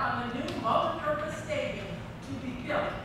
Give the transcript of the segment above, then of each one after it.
on the new multi-purpose stadium to be built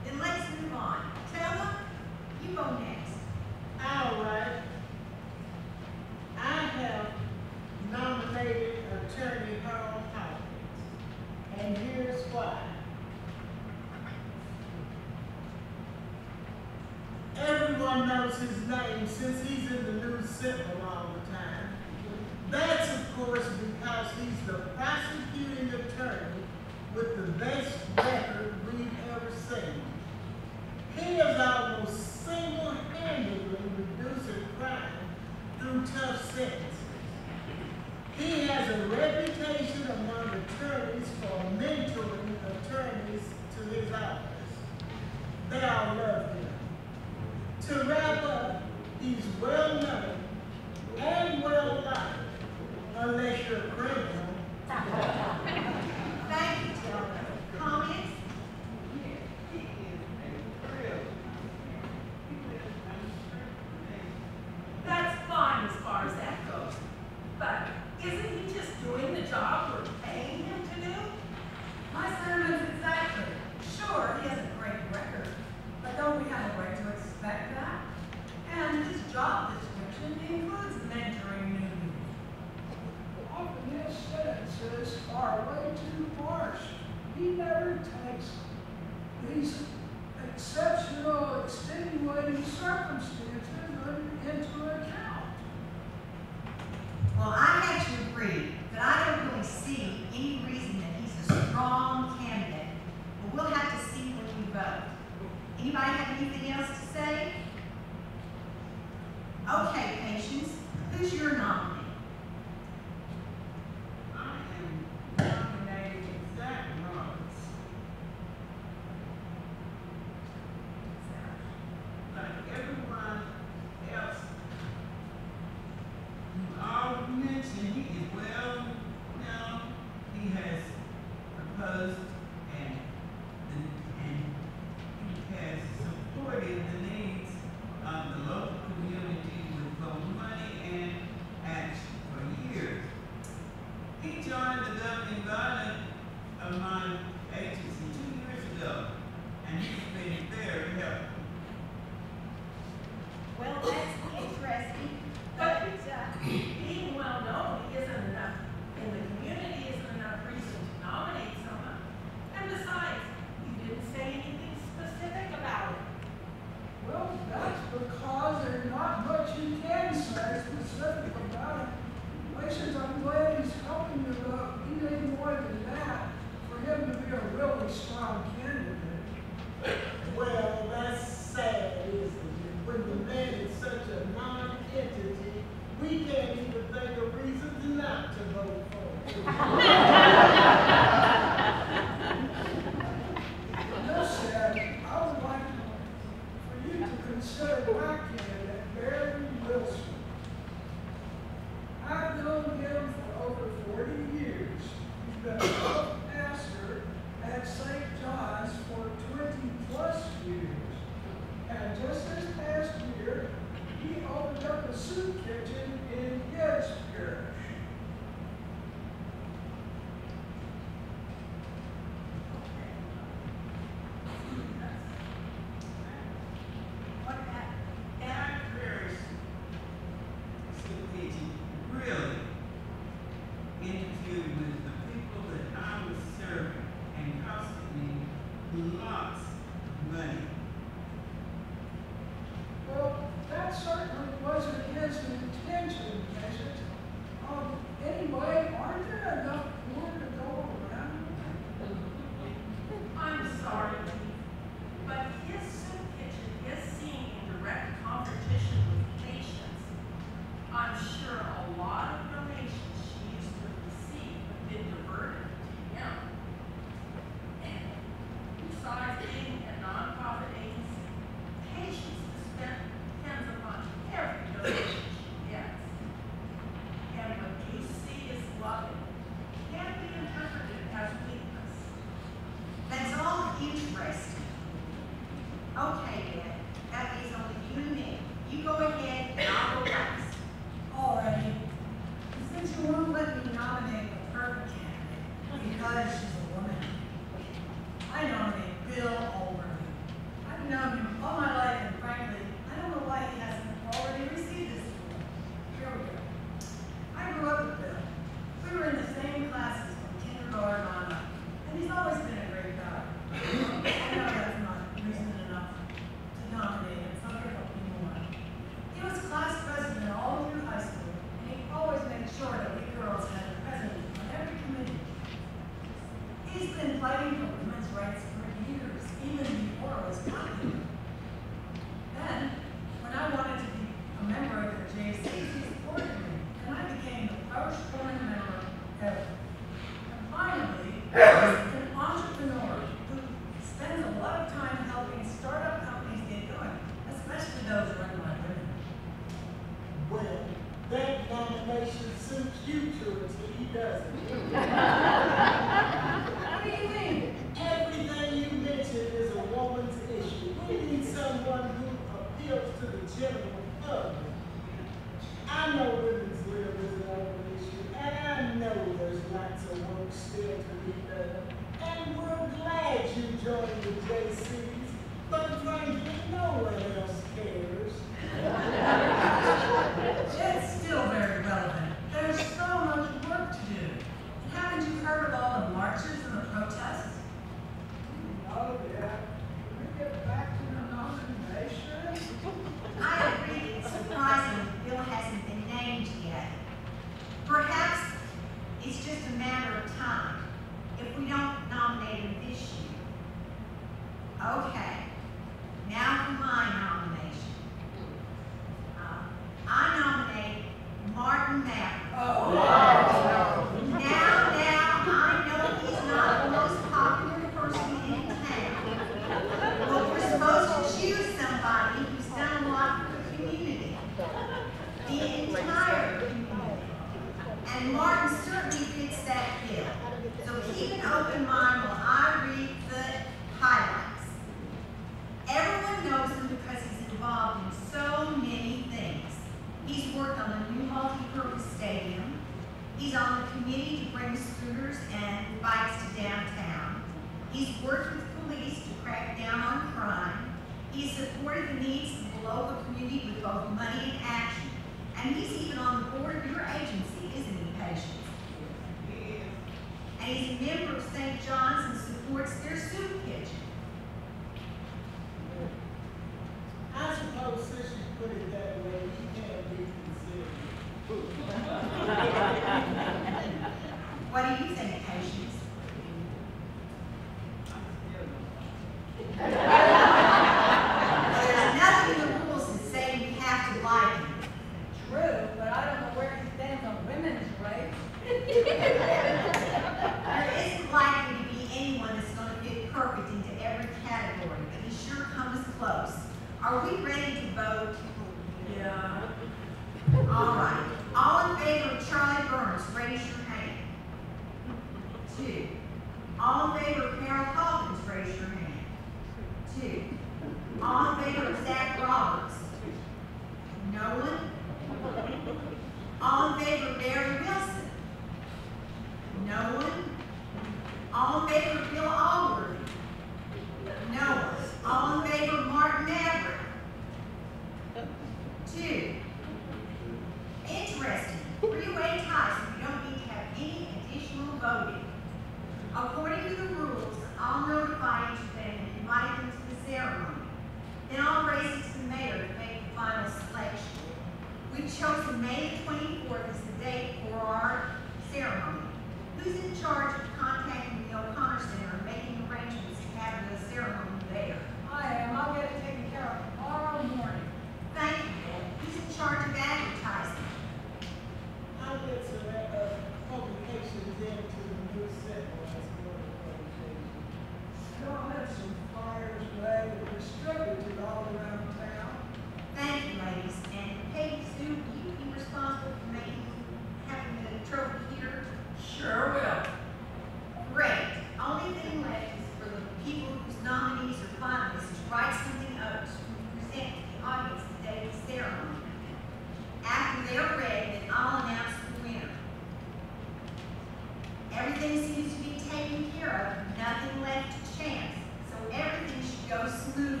everything seems to be taken care of, nothing left to chance. So everything should go smoothly.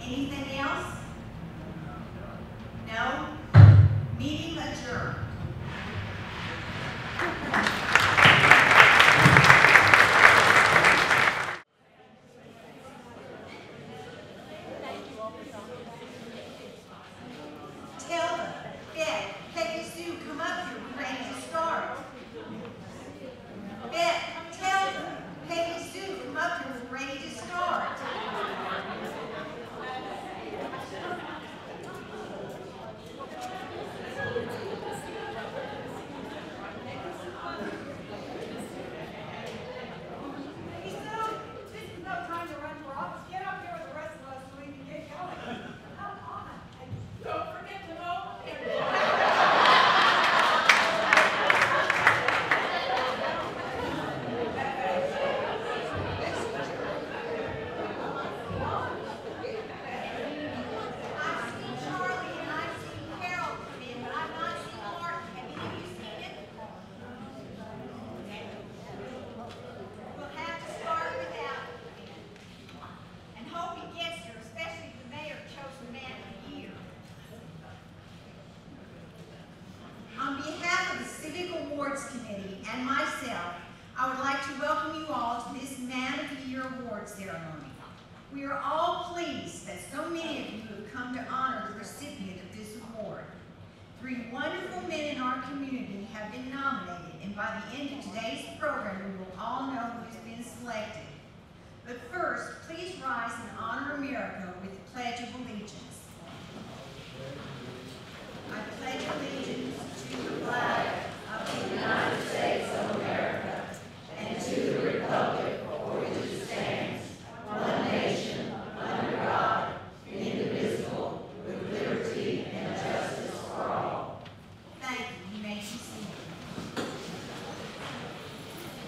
Anything else? Of today's program, we will all know who has been selected. But first, please rise and honor America with the Pledge of Allegiance. I pledge allegiance to the flag of the United States of America and to the republic for which it stands, one nation, under God, indivisible, with liberty and justice for all. Thank you. You may be seated.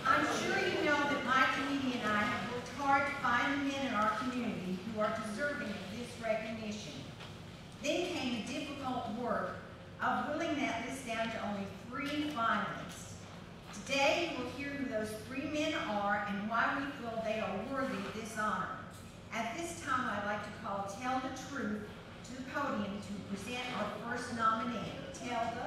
I'm sure you know that my committee and I have worked hard to find the men in our community who are deserving of this recognition. Then came the difficult work of whittling that list down to only three finalists. Today, you will hear who those three men are and why we feel they are worthy of this honor. At this time, I'd like to call Tell the Truth to the podium to present our first nominee. Tell the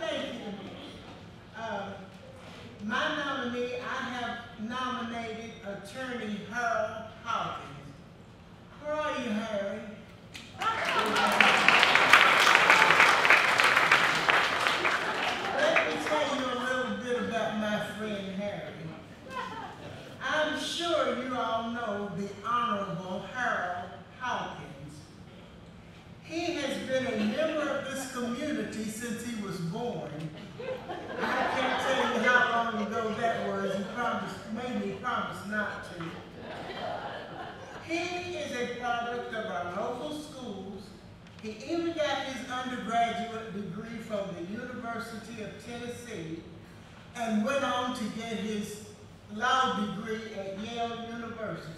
Thank you. Uh, My nominee, I have nominated Attorney Harold Hawkins. Where are you, Harry? Let me tell you a little bit about my friend Harry. I'm sure you all know the Honorable Harold Hawkins. He has been a member of this community since he was born. I can't tell you how long ago that was. He promised, made me promise not to. He is a product of our local schools. He even got his undergraduate degree from the University of Tennessee and went on to get his law degree at Yale University.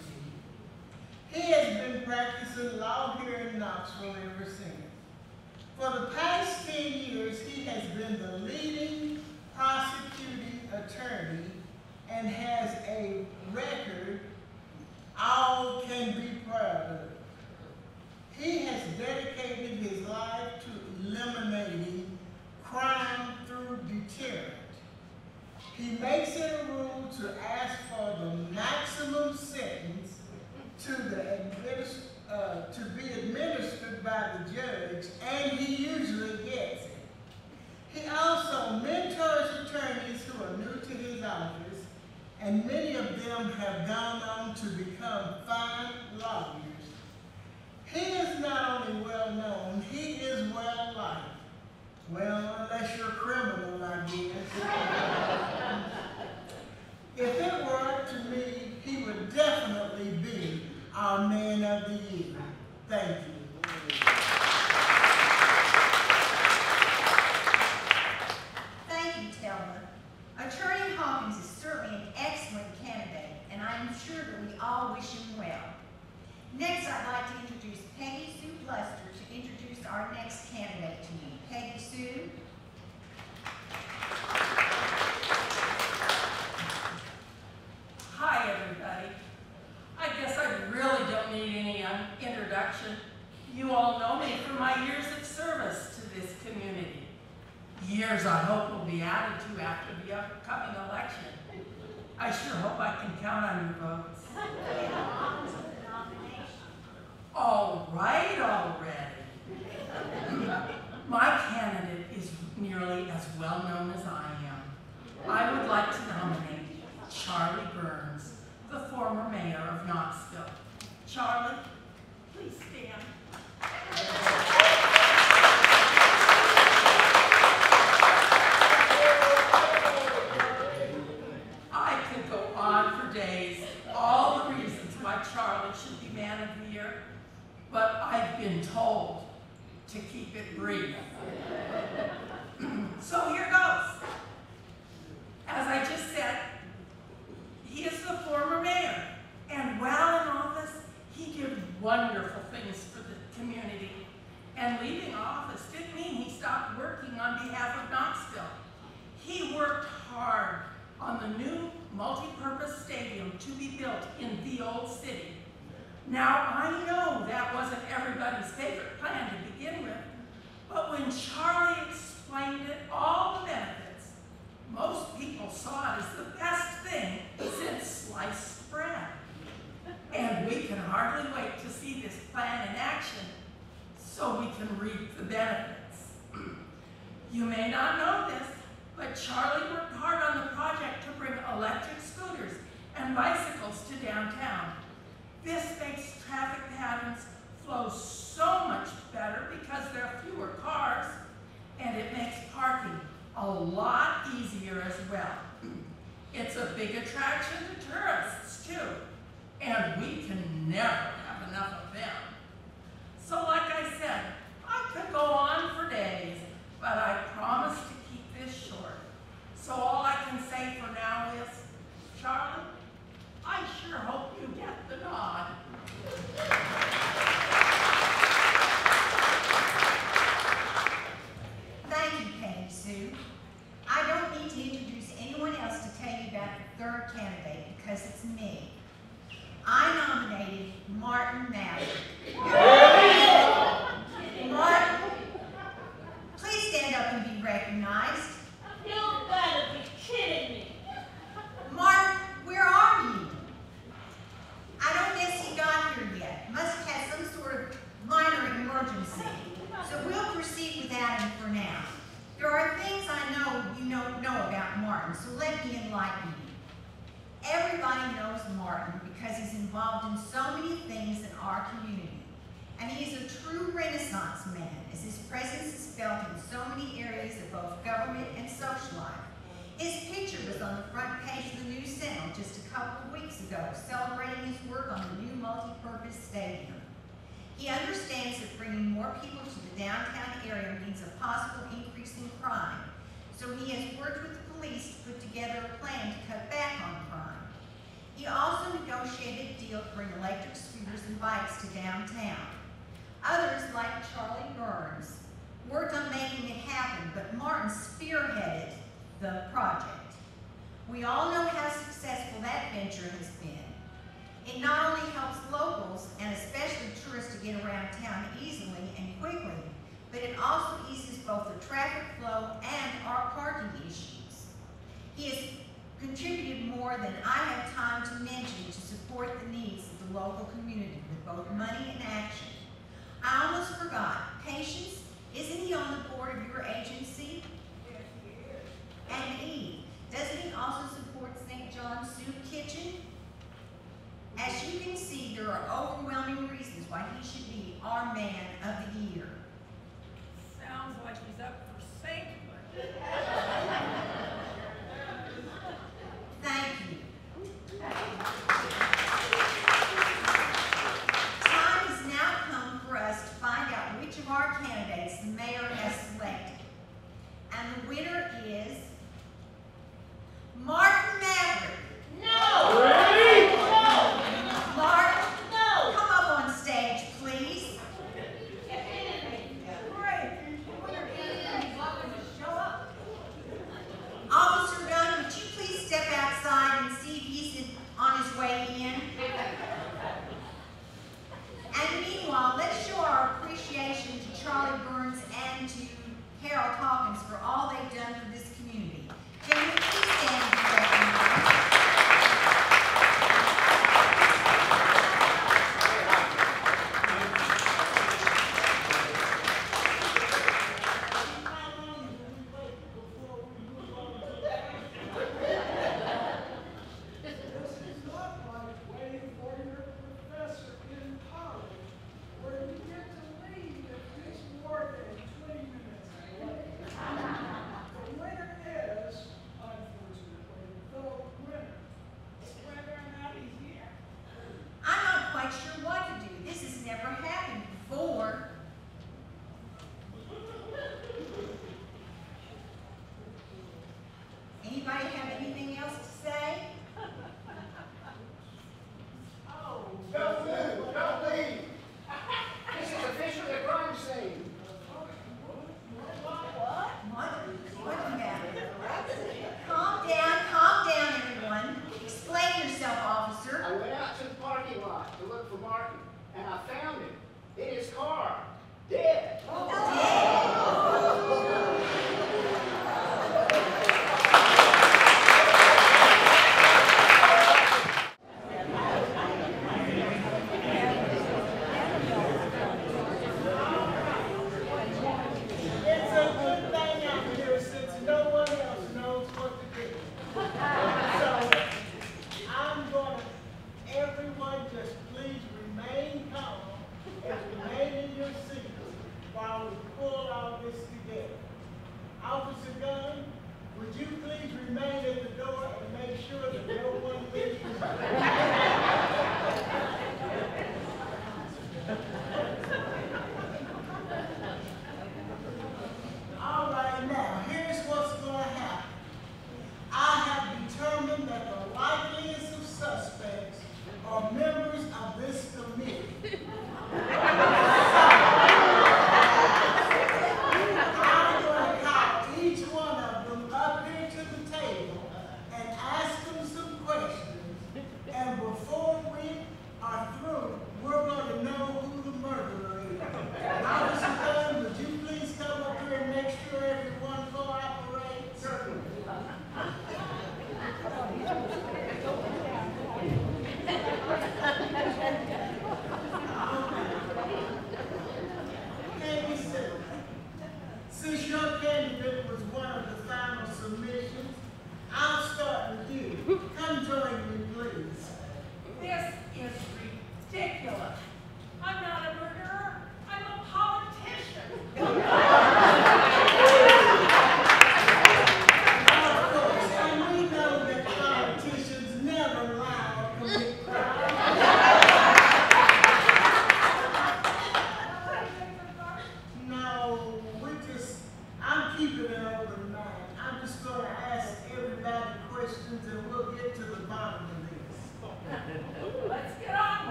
He has been practicing law here in Knoxville ever since. For the past 10 years, he has been the leading prosecuting attorney and has a record all can be proud of. He has dedicated his life to eliminating crime through deterrent. He makes it a rule to ask for the maximum sentence to the uh, to be administered by the judge, and he usually gets it. He also mentors attorneys who are new to his office, and many of them have gone on to become fine lawyers. He is not only well known, he is well liked. Well, unless you're a criminal, I guess. If it were up to me, he would definitely be our man of the year. Thank you. Thank you, Telma. Attorney Hawkins is certainly an excellent candidate, and I am sure that we all wish him well. Next, I'd like to introduce Peggy Sue Bluster to introduce our next candidate to you. Peggy Sue? Hi, everybody. I guess I really don't need any um, introduction. You all know me for my years of service to this community. Years I hope will be added to after the upcoming election. I sure hope I can count on your votes. All right already. My candidate is nearly as well known as I am. I would like to nominate Charlie Burns, the former mayor of Knoxville. Charlie, electric scooters and bikes to downtown. Others, like Charlie Burns, worked on making it happen, but Martin spearheaded the project. We all know how successful that venture has been. It not only helps locals, and especially tourists, to get around town easily and quickly, but it also eases both the traffic flow and our parking issues. He has contributed more than I have time to mention to support the needs local community with both money and action. I almost forgot, Patience, isn't he on the board of your agency? Yes, he is. And Eve, doesn't he also support St. John's Soup Kitchen? As you can see, there are overwhelming reasons why he should be our man of the year. Sounds like he's up for sainthood. Thank you. of our candidates the mayor has selected. And the winner is Martin Maverick. No! Ready?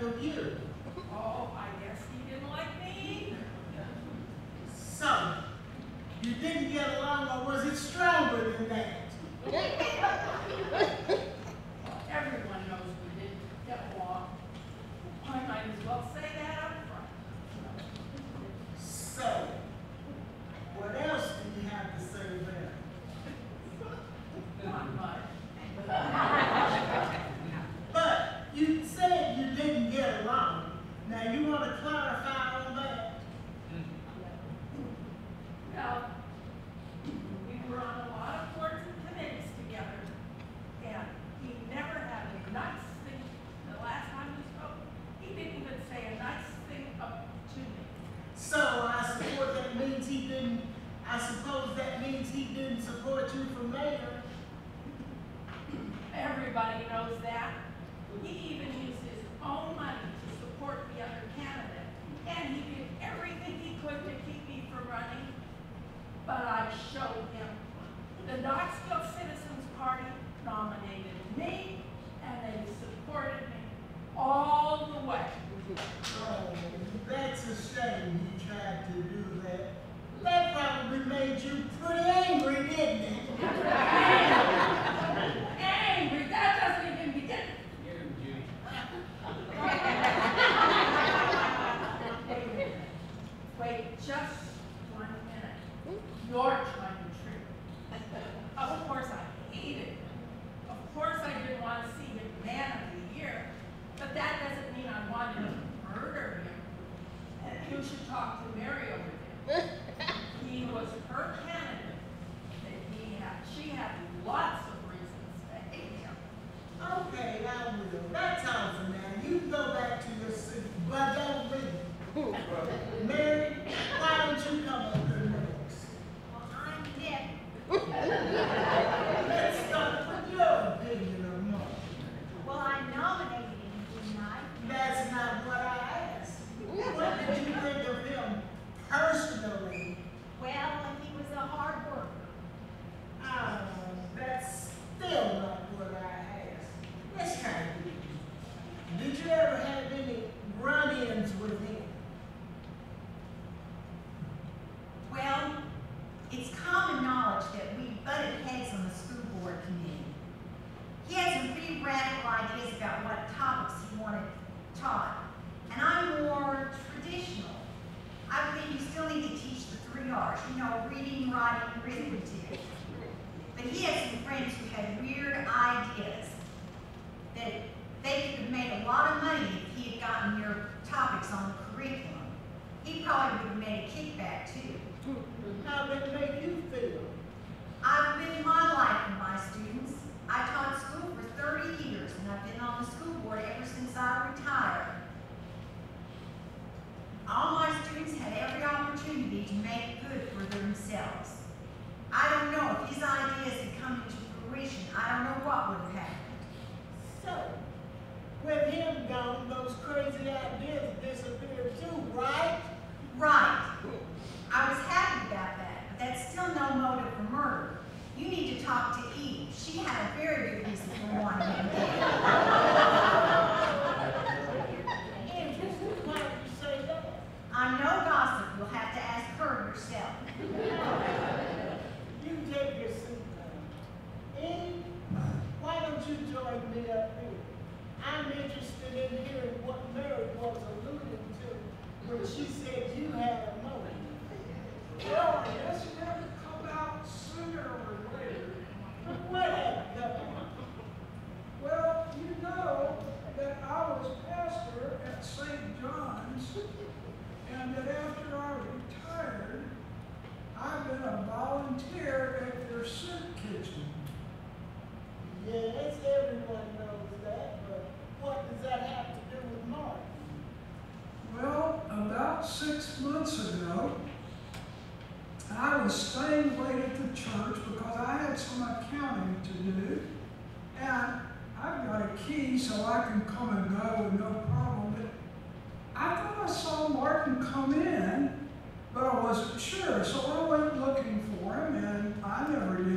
Did he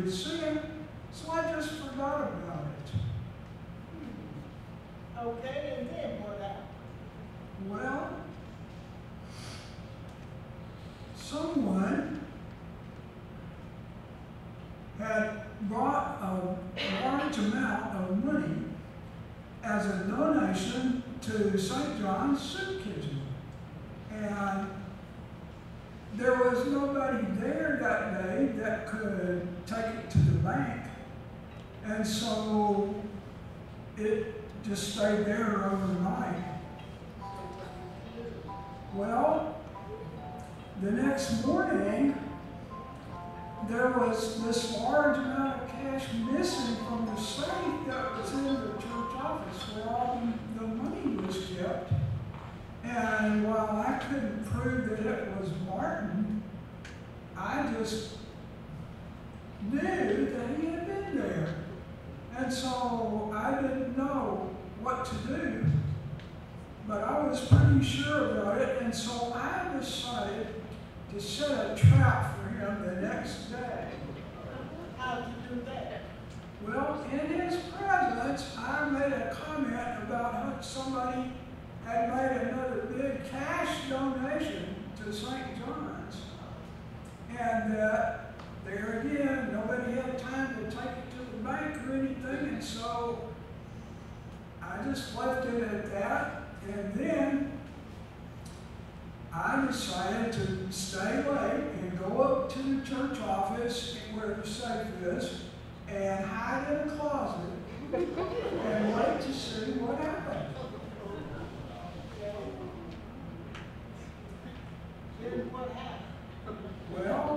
see so I just forgot about it. Hmm. Okay, and then what happened? Well, someone had brought a large amount of money as a donation to St. John's just stayed there overnight. Well, the next morning, there was this large amount of cash missing from the safe that was in the church office where all the money was kept. And while I couldn't prove that it was Martin, I just knew that he had been there. And so I didn't know what to do, but I was pretty sure about it, and so I decided to set a trap for him the next day. How did you do that? Well, in his presence, I made a comment about how somebody had made another big cash donation to St. John's. And uh, there again, nobody had time to take it to the bank or anything, and so I just left it at that, and then I decided to stay late and go up to the church office where the safe is and hide in a closet and wait to see what happened. Then what happened? Well,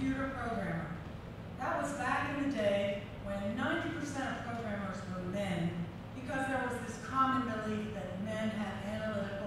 computer programmer. That was back in the day when 90% of programmers were men because there was this common belief that men had analytical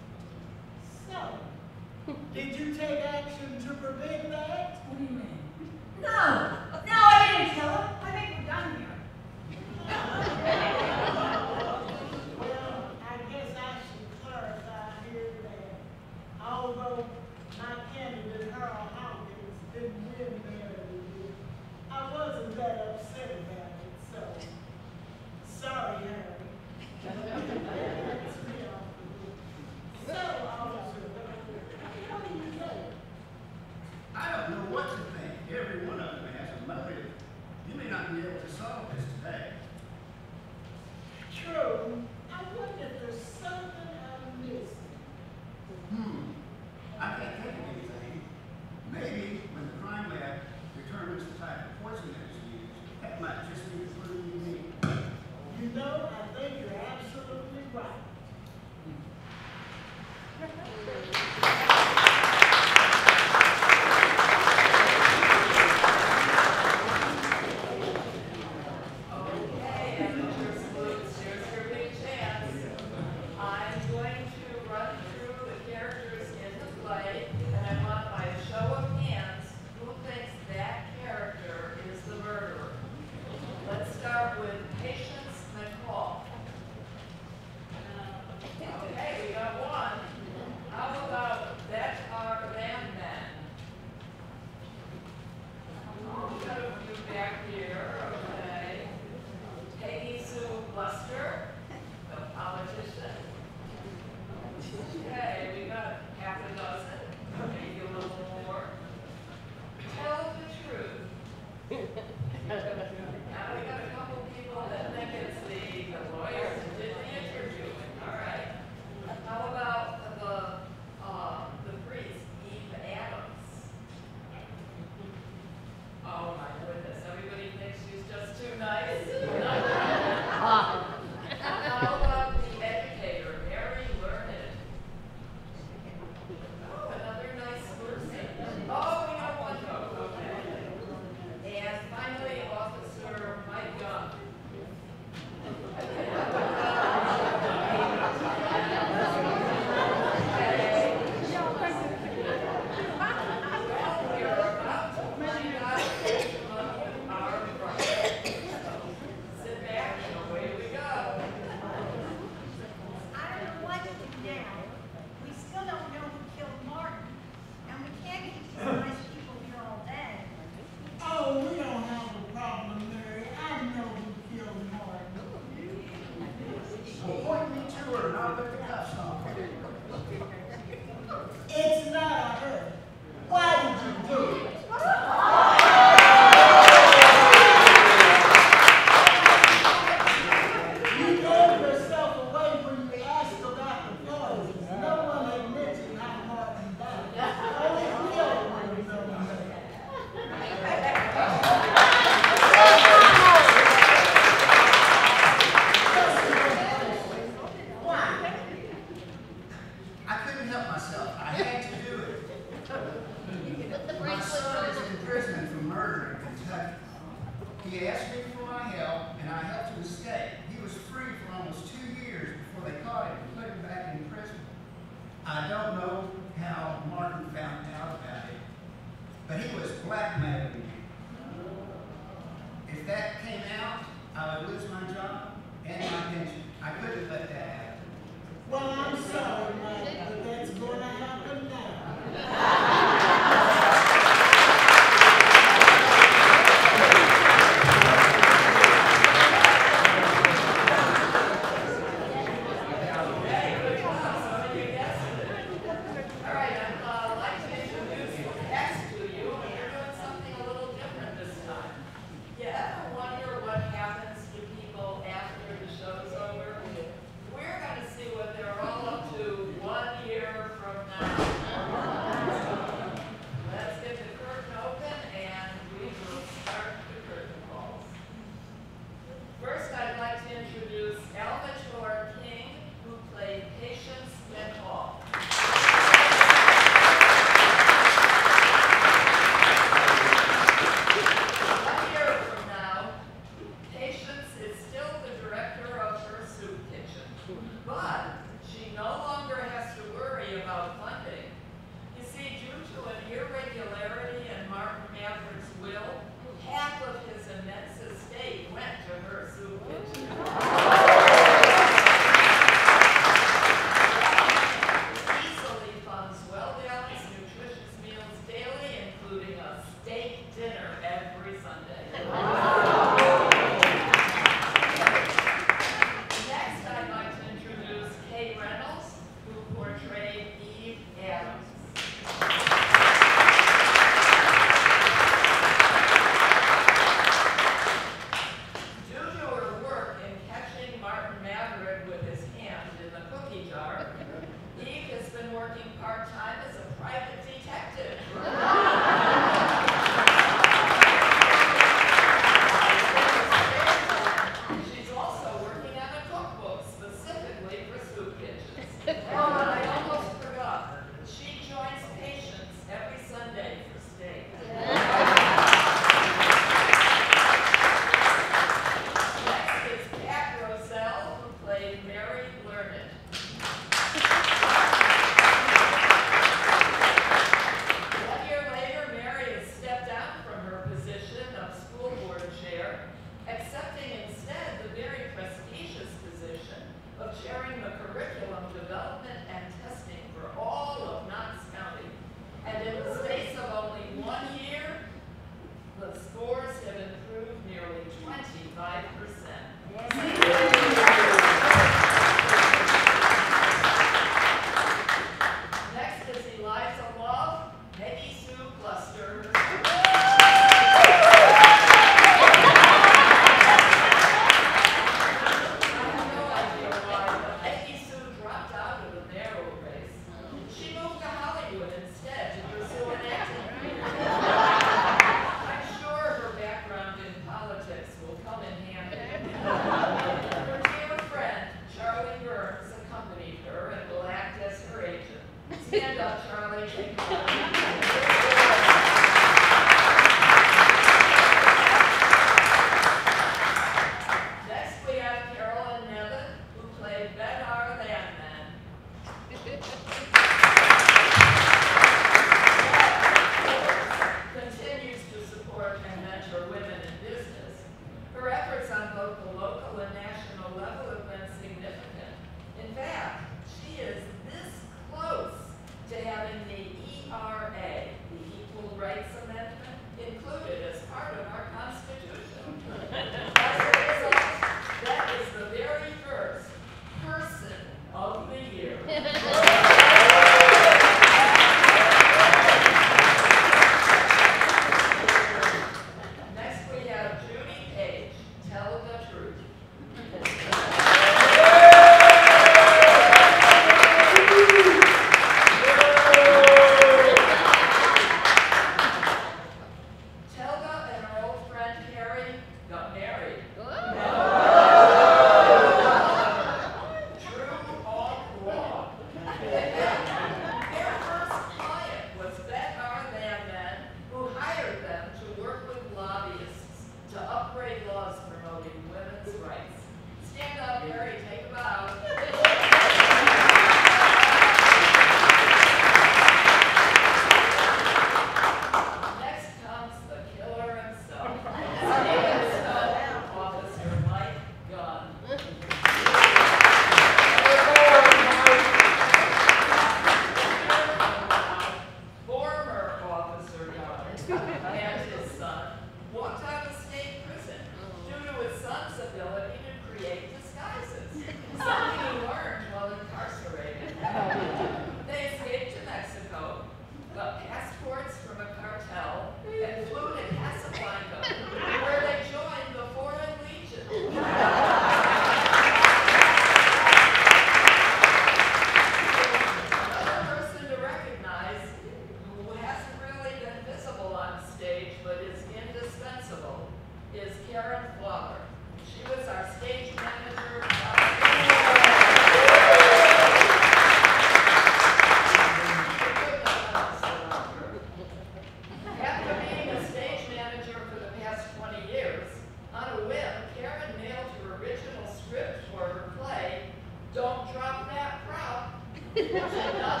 none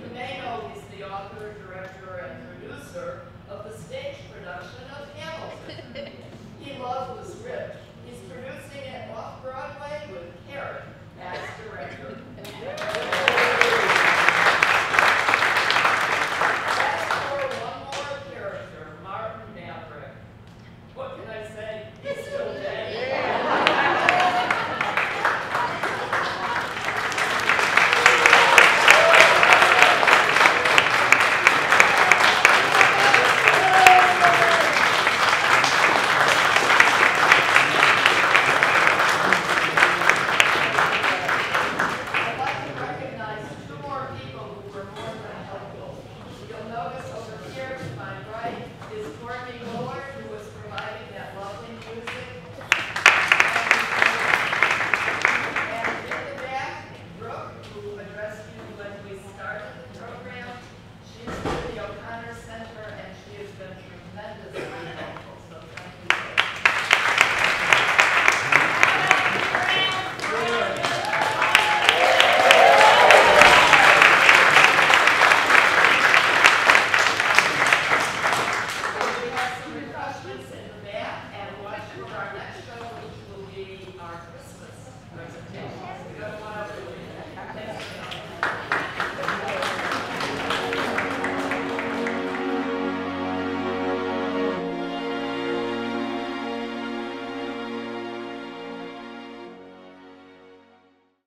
you may know he's the author, director, and producer of the stage production of he the script. He's producing it off-Broadway with as director.